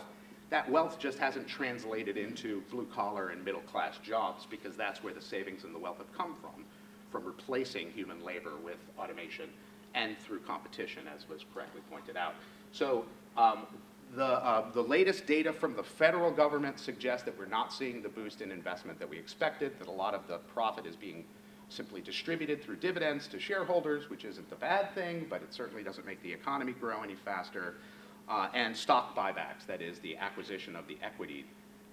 that wealth just hasn't translated into blue collar and middle class jobs because that's where the savings and the wealth have come from, from replacing human labor with automation and through competition, as was correctly pointed out. So um, the, uh, the latest data from the federal government suggests that we're not seeing the boost in investment that we expected, that a lot of the profit is being simply distributed through dividends to shareholders, which isn't the bad thing, but it certainly doesn't make the economy grow any faster uh, and stock buybacks, that is the acquisition of the equity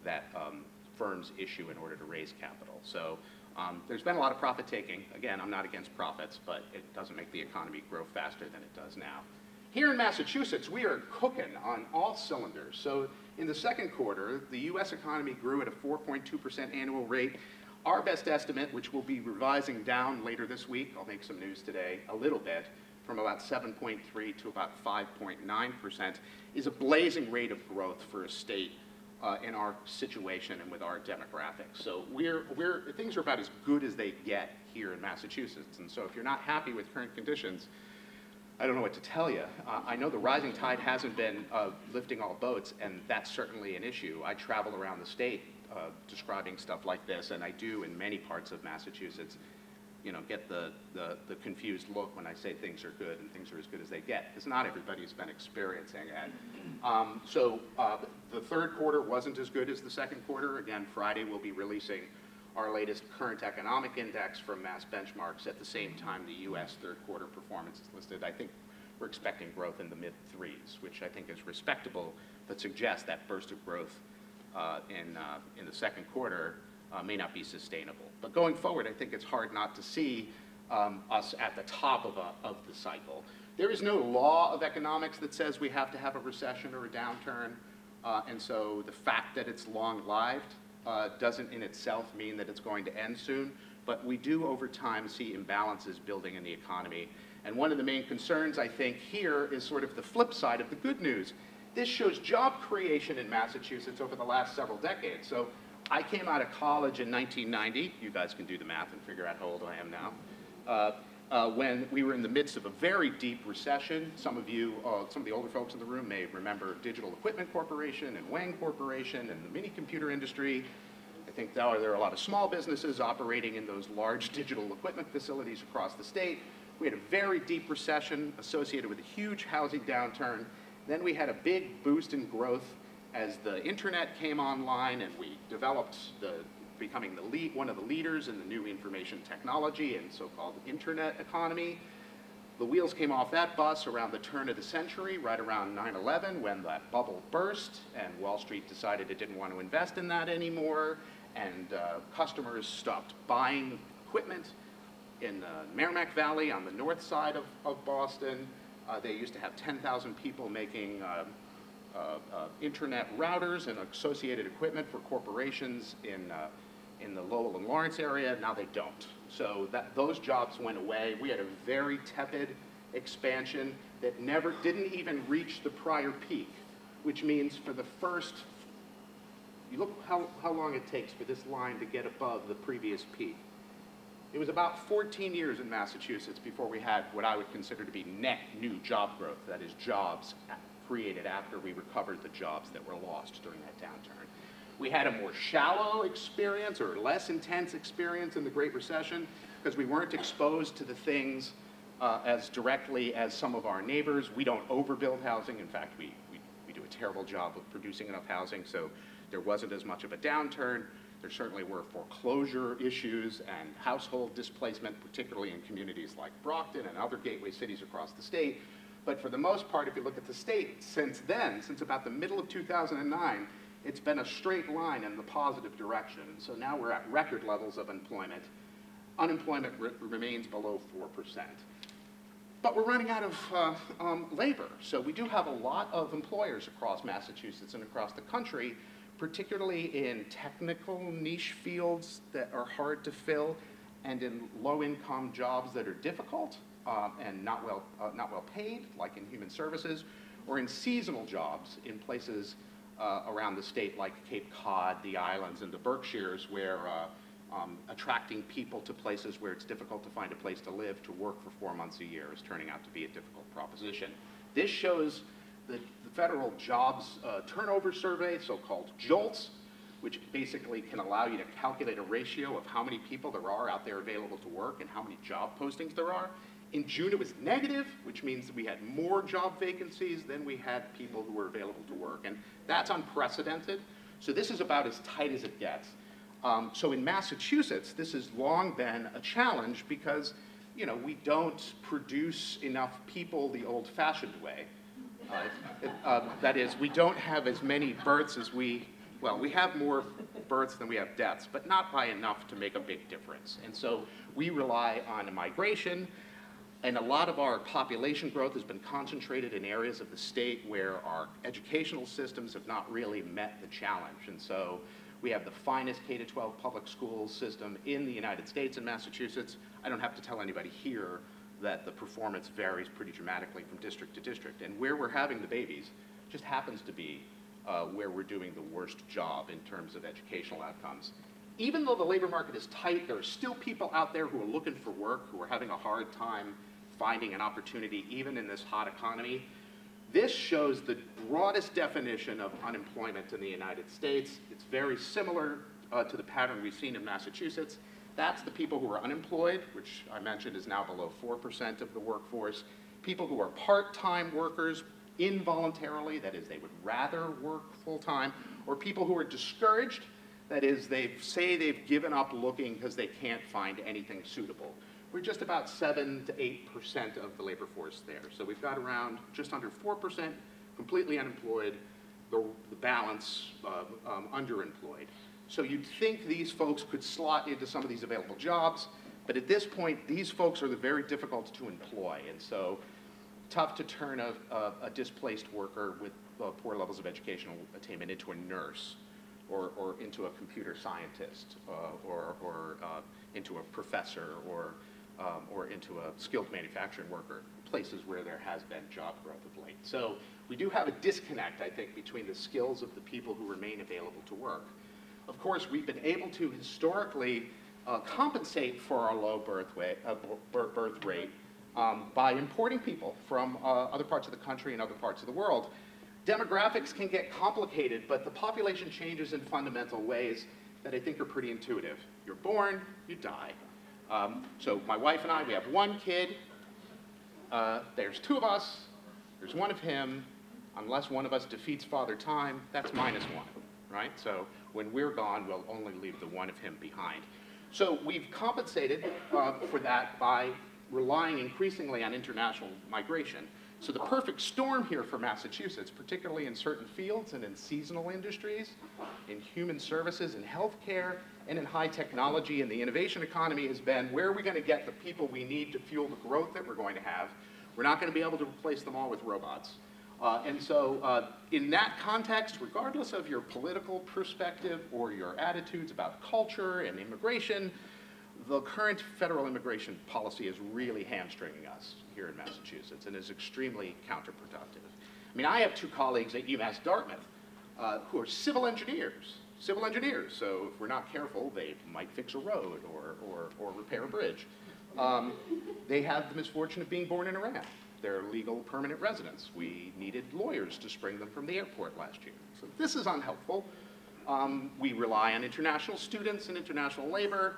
that um, firms issue in order to raise capital. So um, there's been a lot of profit taking. Again, I'm not against profits, but it doesn't make the economy grow faster than it does now. Here in Massachusetts, we are cooking on all cylinders. So in the second quarter, the U.S. economy grew at a 4.2% annual rate. Our best estimate, which we'll be revising down later this week, I'll make some news today a little bit, from about 7.3 to about 5.9%, is a blazing rate of growth for a state uh, in our situation and with our demographics. So we're, we're, things are about as good as they get here in Massachusetts. And so if you're not happy with current conditions, I don't know what to tell you. Uh, I know the rising tide hasn't been uh, lifting all boats, and that's certainly an issue. I travel around the state uh, describing stuff like this, and I do in many parts of Massachusetts, you know, get the, the, the confused look when I say things are good and things are as good as they get, because not everybody's been experiencing it. Um, so uh, the third quarter wasn't as good as the second quarter. Again, Friday we'll be releasing our latest current economic index from Mass Benchmarks at the same time the U.S. third quarter performance is listed. I think we're expecting growth in the mid threes, which I think is respectable, but suggests that burst of growth uh, in, uh, in the second quarter uh, may not be sustainable. But going forward, I think it's hard not to see um, us at the top of, a, of the cycle. There is no law of economics that says we have to have a recession or a downturn, uh, and so the fact that it's long-lived uh, doesn't in itself mean that it's going to end soon, but we do over time see imbalances building in the economy. And one of the main concerns, I think, here is sort of the flip side of the good news. This shows job creation in Massachusetts over the last several decades. So I came out of college in 1990. You guys can do the math and figure out how old I am now. Uh, uh, when we were in the midst of a very deep recession. Some of you, uh, some of the older folks in the room may remember Digital Equipment Corporation and Wang Corporation and the mini computer industry. I think there there are a lot of small businesses operating in those large digital equipment facilities across the state. We had a very deep recession associated with a huge housing downturn. Then we had a big boost in growth as the internet came online and we developed the becoming the lead, one of the leaders in the new information technology and so-called internet economy. The wheels came off that bus around the turn of the century, right around 9-11, when that bubble burst, and Wall Street decided it didn't want to invest in that anymore, and uh, customers stopped buying equipment in the Merrimack Valley on the north side of, of Boston. Uh, they used to have 10,000 people making uh, internet routers and associated equipment for corporations in uh, in the Lowell and Lawrence area, now they don't. So that, those jobs went away. We had a very tepid expansion that never, didn't even reach the prior peak, which means for the first, you look how, how long it takes for this line to get above the previous peak. It was about 14 years in Massachusetts before we had what I would consider to be net new job growth, that is jobs created after we recovered the jobs that were lost during that downturn. We had a more shallow experience or less intense experience in the Great Recession because we weren't exposed to the things uh, as directly as some of our neighbors. We don't overbuild housing. In fact, we, we, we do a terrible job of producing enough housing, so there wasn't as much of a downturn. There certainly were foreclosure issues and household displacement, particularly in communities like Brockton and other gateway cities across the state. But for the most part, if you look at the state, since then, since about the middle of 2009, it's been a straight line in the positive direction. So now we're at record levels of employment. Unemployment re remains below 4%. But we're running out of uh, um, labor. So we do have a lot of employers across Massachusetts and across the country, particularly in technical niche fields that are hard to fill and in low-income jobs that are difficult uh, and not well, uh, not well paid, like in human services, or in seasonal jobs in places uh, around the state like Cape Cod, the islands, and the Berkshires where uh, um, attracting people to places where it's difficult to find a place to live to work for four months a year is turning out to be a difficult proposition. This shows the, the federal jobs uh, turnover survey, so-called JOLTS, which basically can allow you to calculate a ratio of how many people there are out there available to work and how many job postings there are. In June, it was negative, which means that we had more job vacancies than we had people who were available to work. And that's unprecedented. So this is about as tight as it gets. Um, so in Massachusetts, this has long been a challenge because, you know, we don't produce enough people the old-fashioned way. Uh, uh, that is, we don't have as many births as we, well, we have more births than we have deaths, but not by enough to make a big difference. And so we rely on migration, and a lot of our population growth has been concentrated in areas of the state where our educational systems have not really met the challenge. And so we have the finest K-12 public school system in the United States in Massachusetts. I don't have to tell anybody here that the performance varies pretty dramatically from district to district. And where we're having the babies just happens to be uh, where we're doing the worst job in terms of educational outcomes. Even though the labor market is tight, there are still people out there who are looking for work, who are having a hard time finding an opportunity even in this hot economy. This shows the broadest definition of unemployment in the United States. It's very similar uh, to the pattern we've seen in Massachusetts. That's the people who are unemployed, which I mentioned is now below 4% of the workforce. People who are part-time workers involuntarily, that is, they would rather work full-time, or people who are discouraged, that is, they say they've given up looking because they can't find anything suitable. We're just about 7 to 8% of the labor force there. So we've got around just under 4% completely unemployed, the, the balance uh, um, underemployed. So you'd think these folks could slot into some of these available jobs, but at this point, these folks are the very difficult to employ. And so tough to turn a, a, a displaced worker with uh, poor levels of educational attainment into a nurse or, or into a computer scientist uh, or, or uh, into a professor or, um, or into a skilled manufacturing worker, places where there has been job growth of late. So we do have a disconnect, I think, between the skills of the people who remain available to work. Of course, we've been able to historically uh, compensate for our low birth, way, uh, birth rate um, by importing people from uh, other parts of the country and other parts of the world. Demographics can get complicated, but the population changes in fundamental ways that I think are pretty intuitive. You're born, you die. Um, so my wife and I, we have one kid. Uh, there's two of us. There's one of him. Unless one of us defeats Father Time, that's minus one, right? So when we're gone, we'll only leave the one of him behind. So we've compensated uh, for that by relying increasingly on international migration. So the perfect storm here for Massachusetts, particularly in certain fields and in seasonal industries, in human services and healthcare, and in high technology and the innovation economy has been where are we going to get the people we need to fuel the growth that we're going to have? We're not going to be able to replace them all with robots. Uh, and so uh, in that context, regardless of your political perspective or your attitudes about culture and immigration, the current federal immigration policy is really hamstringing us here in Massachusetts and is extremely counterproductive. I mean, I have two colleagues at UMass Dartmouth uh, who are civil engineers, civil engineers, so if we're not careful, they might fix a road or, or, or repair a bridge. Um, they have the misfortune of being born in Iran. They're legal permanent residents. We needed lawyers to spring them from the airport last year. So this is unhelpful. Um, we rely on international students and international labor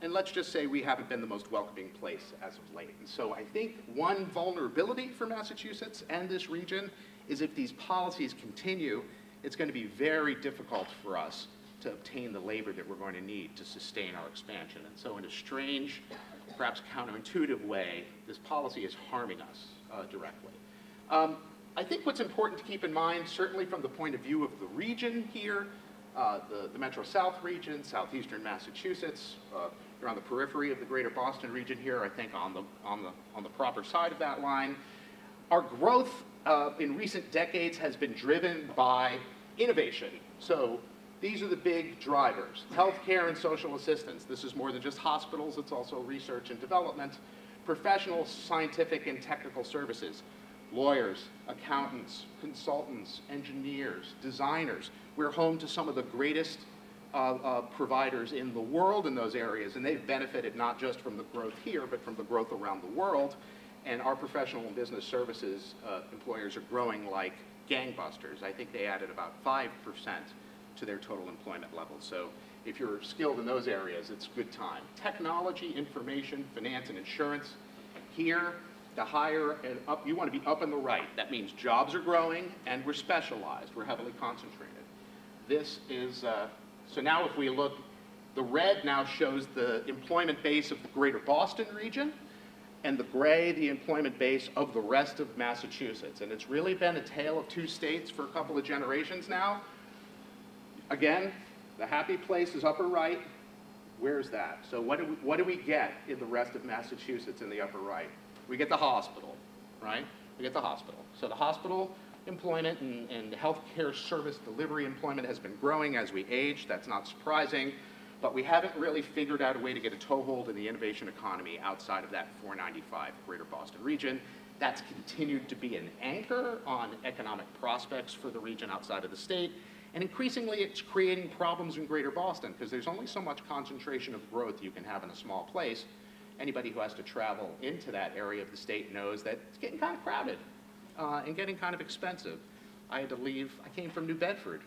and let's just say we haven't been the most welcoming place as of late. And so I think one vulnerability for Massachusetts and this region is if these policies continue, it's going to be very difficult for us to obtain the labor that we're going to need to sustain our expansion. And so in a strange, perhaps counterintuitive way, this policy is harming us uh, directly. Um, I think what's important to keep in mind, certainly from the point of view of the region here, uh, the, the Metro South region, southeastern Massachusetts, uh, you're on the periphery of the greater Boston region here, I think on the, on the, on the proper side of that line. Our growth uh, in recent decades has been driven by innovation. So these are the big drivers. Healthcare and social assistance. This is more than just hospitals, it's also research and development. Professional, scientific, and technical services. Lawyers, accountants, consultants, engineers, designers. We're home to some of the greatest uh, uh, providers in the world in those areas, and they've benefited not just from the growth here, but from the growth around the world. And our professional and business services uh, employers are growing like gangbusters. I think they added about 5% to their total employment levels. So if you're skilled in those areas, it's a good time. Technology, information, finance, and insurance. Here, the higher and up, you want to be up and the right. That means jobs are growing and we're specialized. We're heavily concentrated. This is uh, so now if we look, the red now shows the employment base of the greater Boston region, and the gray, the employment base of the rest of Massachusetts. And it's really been a tale of two states for a couple of generations now. Again, The happy place is upper right. Where's that? So what do we, what do we get in the rest of Massachusetts in the upper right? We get the hospital, right? We get the hospital. So the hospital employment and, and healthcare service delivery employment has been growing as we age. That's not surprising. But we haven't really figured out a way to get a toehold in the innovation economy outside of that 495 greater Boston region. That's continued to be an anchor on economic prospects for the region outside of the state. And increasingly, it's creating problems in greater Boston because there's only so much concentration of growth you can have in a small place. Anybody who has to travel into that area of the state knows that it's getting kind of crowded uh, and getting kind of expensive. I had to leave, I came from New Bedford.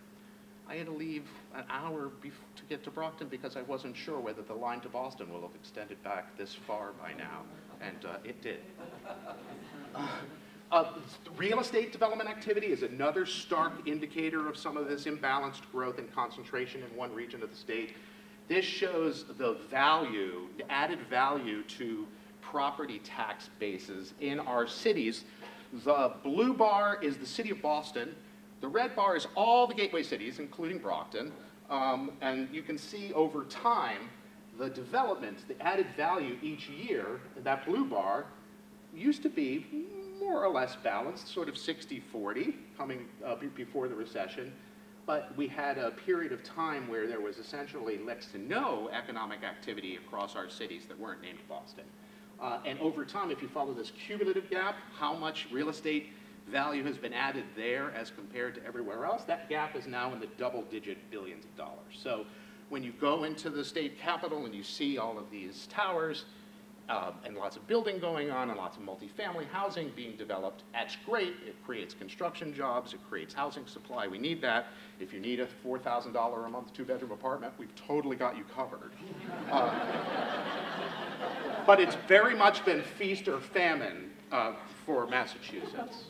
I had to leave an hour to get to Brockton because I wasn't sure whether the line to Boston will have extended back this far by now, and uh, it did. Uh, real estate development activity is another stark indicator of some of this imbalanced growth and concentration in one region of the state. This shows the value, the added value to property tax bases in our cities. The blue bar is the city of Boston. The red bar is all the gateway cities, including Brockton. Um, and you can see over time the development, the added value each year, that blue bar used to be more or less balanced, sort of 60-40 coming uh, be- before the recession. But we had a period of time where there was essentially next to no economic activity across our cities that weren't named Boston. Uh, and over time, if you follow this cumulative gap, how much real estate value has been added there as compared to everywhere else, that gap is now in the double-digit billions of dollars. So when you go into the state capitol and you see all of these towers, uh, and lots of building going on and lots of multifamily housing being developed. That's great. It creates construction jobs. It creates housing supply. We need that. If you need a $4,000 a month two-bedroom apartment, we've totally got you covered. Uh, but it's very much been feast or famine uh, for Massachusetts.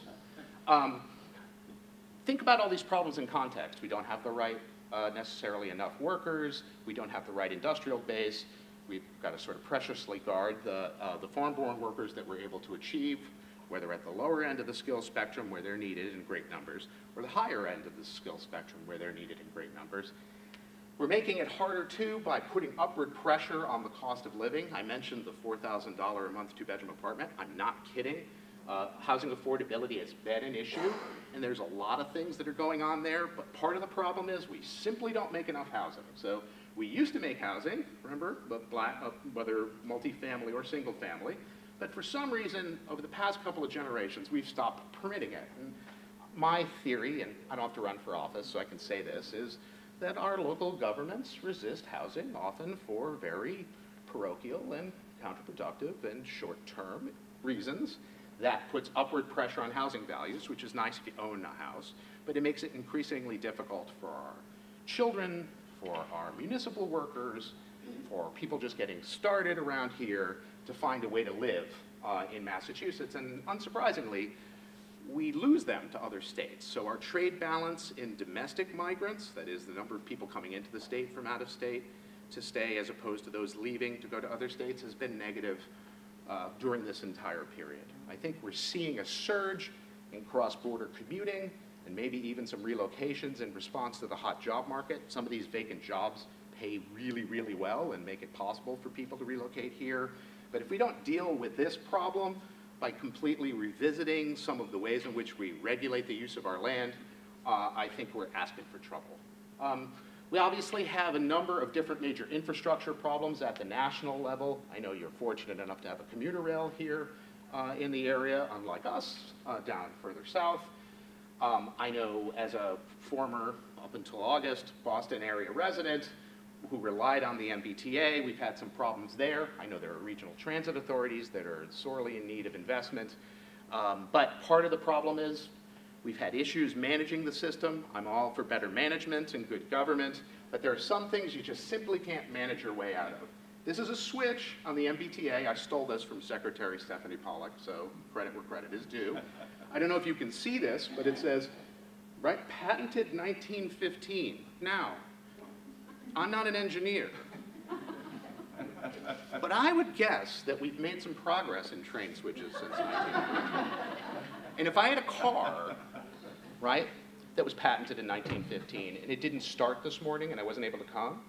Um, think about all these problems in context. We don't have the right uh, necessarily enough workers. We don't have the right industrial base. We've got to sort of preciously guard the, uh, the foreign-born workers that we're able to achieve, whether at the lower end of the skill spectrum where they're needed in great numbers, or the higher end of the skill spectrum where they're needed in great numbers. We're making it harder too by putting upward pressure on the cost of living. I mentioned the $4,000 a month two-bedroom apartment. I'm not kidding. Uh, housing affordability has been an issue, and there's a lot of things that are going on there, but part of the problem is we simply don't make enough housing. So we used to make housing, remember, but black, uh, whether multifamily or single family, but for some reason, over the past couple of generations, we've stopped permitting it. And my theory, and I don't have to run for office, so I can say this, is that our local governments resist housing often for very parochial and counterproductive and short-term reasons. That puts upward pressure on housing values, which is nice if you own a house, but it makes it increasingly difficult for our children, for our municipal workers, for people just getting started around here to find a way to live uh, in Massachusetts. And unsurprisingly, we lose them to other states. So our trade balance in domestic migrants, that is the number of people coming into the state from out of state to stay as opposed to those leaving to go to other states, has been negative uh, during this entire period. I think we're seeing a surge in cross-border commuting and maybe even some relocations in response to the hot job market. Some of these vacant jobs pay really, really well and make it possible for people to relocate here. But if we don't deal with this problem by completely revisiting some of the ways in which we regulate the use of our land, uh, I think we're asking for trouble. Um, we obviously have a number of different major infrastructure problems at the national level. I know you're fortunate enough to have a commuter rail here uh, in the area, unlike us uh, down further south. Um, I know as a former, up until August, Boston area resident who relied on the MBTA, we've had some problems there. I know there are regional transit authorities that are sorely in need of investment. Um, but part of the problem is we've had issues managing the system. I'm all for better management and good government, but there are some things you just simply can't manage your way out of. This is a switch on the MBTA. I stole this from Secretary Stephanie Pollack, so credit where credit is due. I don't know if you can see this, but it says, right, patented 1915. Now, I'm not an engineer. But I would guess that we've made some progress in train switches since 1915. And if I had a car, right, that was patented in 1915, and it didn't start this morning and I wasn't able to come,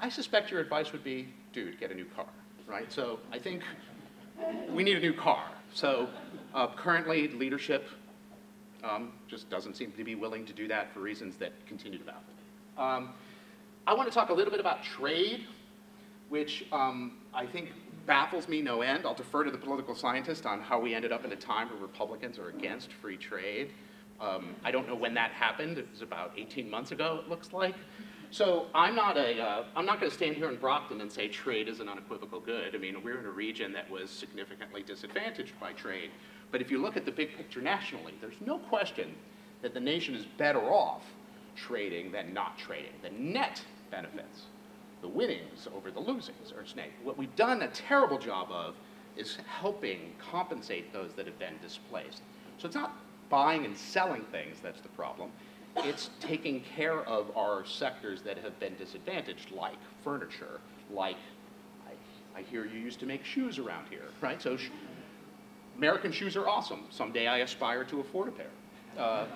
I suspect your advice would be, dude, get a new car, right? So I think we need a new car. So uh, currently, leadership um, just doesn't seem to be willing to do that for reasons that continue to baffle me. Um, I want to talk a little bit about trade, which um, I think baffles me no end. I'll defer to the political scientist on how we ended up in a time where Republicans are against free trade. Um, I don't know when that happened. It was about 18 months ago, it looks like. So I'm not a, uh, I'm not going to stand here in Brockton and say trade is an unequivocal good. I mean, we're in a region that was significantly disadvantaged by trade. But if you look at the big picture nationally, there's no question that the nation is better off trading than not trading. The net benefits, the winnings over the losings are snake. What we've done a terrible job of is helping compensate those that have been displaced. So it's not buying and selling things that's the problem it's taking care of our sectors that have been disadvantaged, like furniture, like I, I hear you used to make shoes around here, right? So sh American shoes are awesome. Someday I aspire to afford a pair. Uh,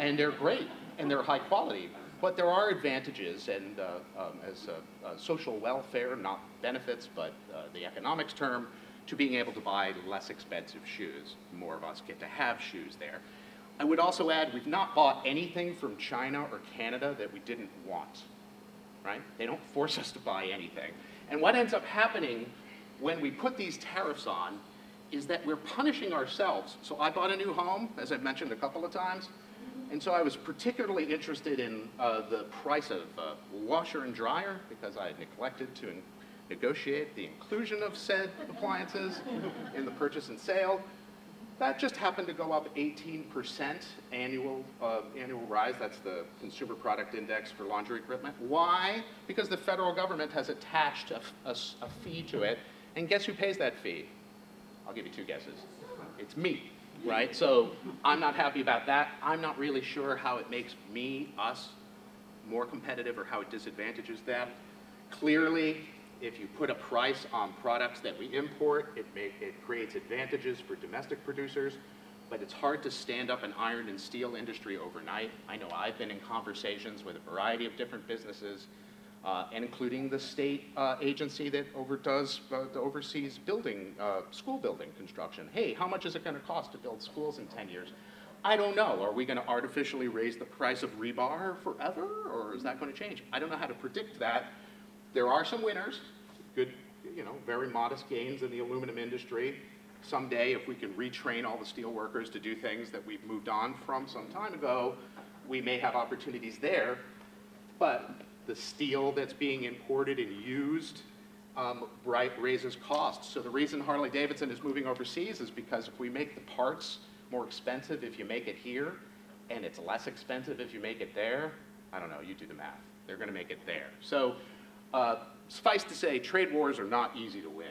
and they're great, and they're high quality. But there are advantages, and uh, um, as a, a social welfare, not benefits, but uh, the economics term, to being able to buy less expensive shoes. More of us get to have shoes there. I would also add, we've not bought anything from China or Canada that we didn't want, right? They don't force us to buy anything. And what ends up happening when we put these tariffs on is that we're punishing ourselves. So I bought a new home, as I've mentioned a couple of times, and so I was particularly interested in uh, the price of uh, washer and dryer because I had neglected to negotiate the inclusion of said appliances in the purchase and sale. That just happened to go up 18% annual, uh, annual rise. That's the Consumer Product Index for laundry equipment. Why? Because the federal government has attached a, a, a fee to it. And guess who pays that fee? I'll give you two guesses. It's me, right? So I'm not happy about that. I'm not really sure how it makes me, us, more competitive or how it disadvantages them. Clearly, if you put a price on products that we import, it, make, it creates advantages for domestic producers, but it's hard to stand up an iron and steel industry overnight. I know I've been in conversations with a variety of different businesses, uh, including the state uh, agency that overdoes, uh, oversees building, uh, school building construction. Hey, how much is it going to cost to build schools in 10 years? I don't know. Are we going to artificially raise the price of rebar forever, or is that going to change? I don't know how to predict that. There are some winners, good, you know, very modest gains in the aluminum industry. Someday, if we can retrain all the steel workers to do things that we've moved on from some time ago, we may have opportunities there. But the steel that's being imported and used um, right, raises costs. So the reason Harley Davidson is moving overseas is because if we make the parts more expensive if you make it here, and it's less expensive if you make it there, I don't know, you do the math. They're going to make it there. So uh, suffice to say, trade wars are not easy to win.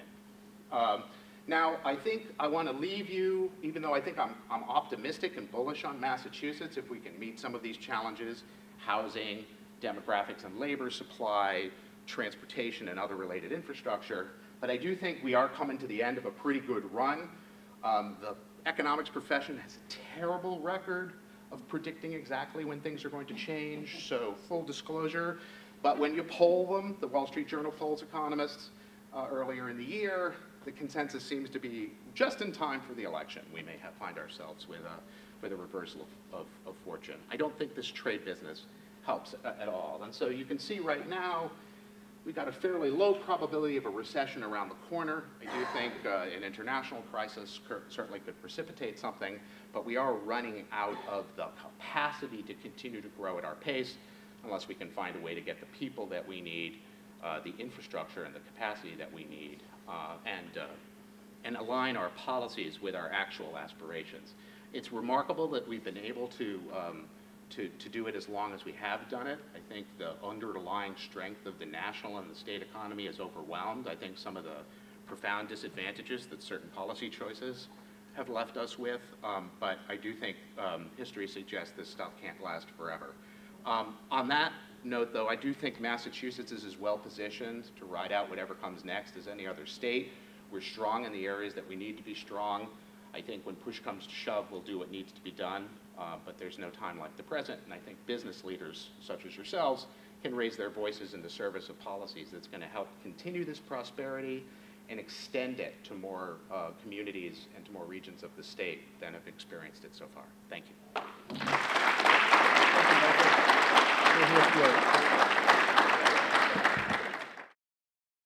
Um, now, I think I want to leave you, even though I think I'm, I'm optimistic and bullish on Massachusetts, if we can meet some of these challenges, housing, demographics and labor supply, transportation and other related infrastructure, but I do think we are coming to the end of a pretty good run. Um, the economics profession has a terrible record of predicting exactly when things are going to change, so full disclosure, but when you poll them, the Wall Street Journal polls economists uh, earlier in the year, the consensus seems to be just in time for the election. We may have, find ourselves with a, with a reversal of, of, of fortune. I don't think this trade business helps at all. And so you can see right now, we've got a fairly low probability of a recession around the corner. I do think uh, an international crisis certainly could precipitate something, but we are running out of the capacity to continue to grow at our pace unless we can find a way to get the people that we need, uh, the infrastructure and the capacity that we need, uh, and, uh, and align our policies with our actual aspirations. It's remarkable that we've been able to, um, to, to do it as long as we have done it. I think the underlying strength of the national and the state economy is overwhelmed. I think some of the profound disadvantages that certain policy choices have left us with, um, but I do think um, history suggests this stuff can't last forever. Um, on that note, though, I do think Massachusetts is as well positioned to ride out whatever comes next as any other state. We're strong in the areas that we need to be strong. I think when push comes to shove, we'll do what needs to be done. Uh, But there's no time like the present, and I think business leaders such as yourselves can raise their voices in the service of policies that's going to help continue this prosperity and extend it to more uh, communities and to more regions of the state than have experienced it so far. Thank you.